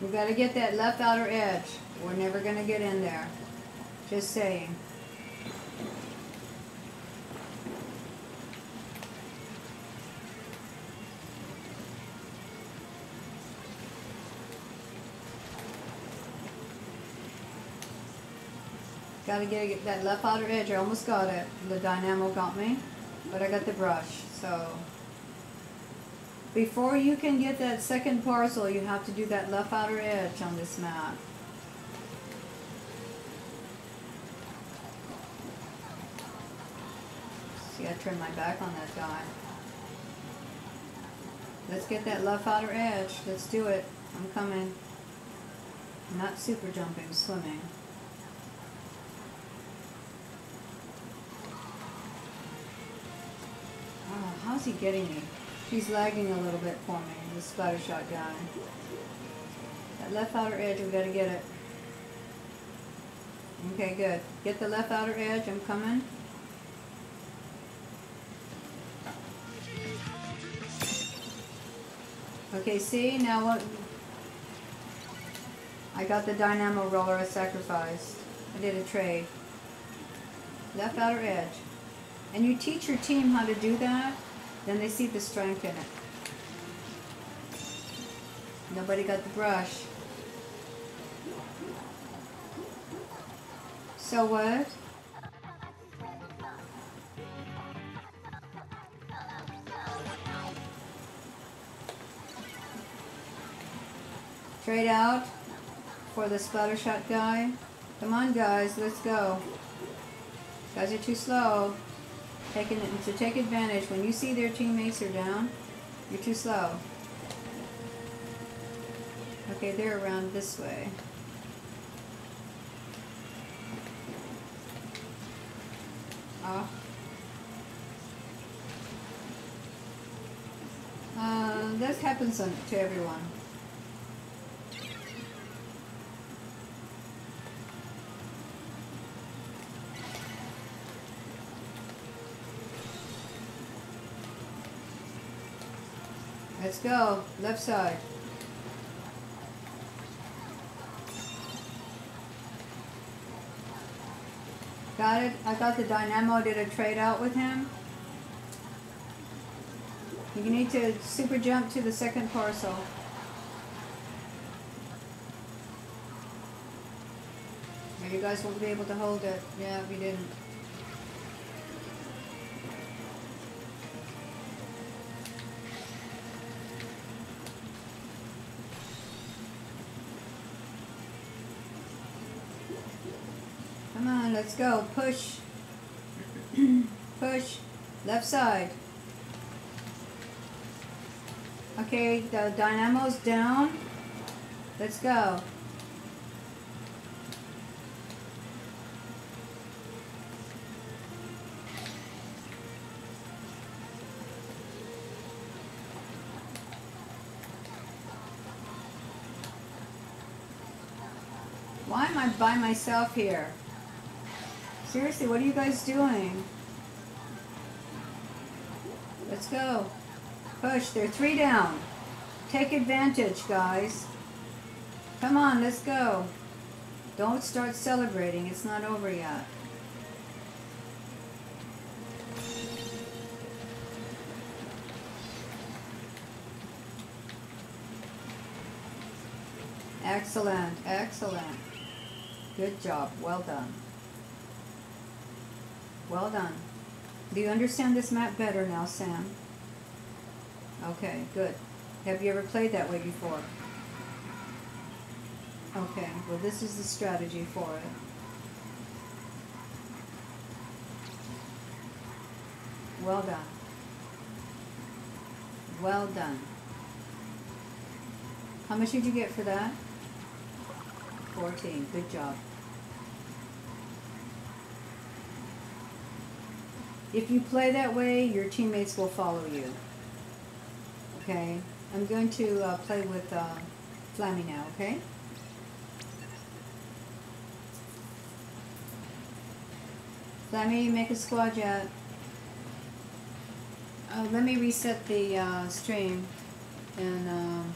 We gotta get that left outer edge. We're never gonna get in there. Just saying. Gotta get that left outer edge. I almost got it. The dynamo got me, but I got the brush, so. Before you can get that second parcel, you have to do that left outer edge on this mat. See, I turned my back on that guy. Let's get that left outer edge. Let's do it. I'm coming. Not super jumping, swimming. Oh, how's he getting me? He's lagging a little bit for me, the spider shot guy. That left outer edge, we gotta get it. Okay, good. Get the left outer edge, I'm coming. Okay, see, now what? I got the dynamo roller I sacrificed. I did a trade. Left outer edge. And you teach your team how to do that, then they see the strength in it. Nobody got the brush. So what? Trade out for the splatter shot guy. Come on guys, let's go. Guys are too slow. Taking it to take advantage. When you see their teammates are down, you're too slow. Okay, they're around this way. Oh. Uh, that happens on, to everyone. Let's go. Left side. Got it? I thought the Dynamo. Did a trade out with him. You need to super jump to the second parcel. You guys won't be able to hold it. Yeah, we didn't. Let's go. Push. Push. Left side. Okay, the dynamo's down. Let's go. Why am I by myself here? Seriously, what are you guys doing? Let's go. Push, they're three down. Take advantage, guys. Come on, let's go. Don't start celebrating, it's not over yet. Excellent, excellent. Good job, well done. Well done. Do you understand this map better now, Sam? Okay, good. Have you ever played that way before? Okay, well this is the strategy for it. Well done. Well done. How much did you get for that? 14. Good job. If you play that way, your teammates will follow you. Okay? I'm going to uh, play with uh, Flammy now, okay? Flammy, make a squad jet. Uh, let me reset the uh, stream and um,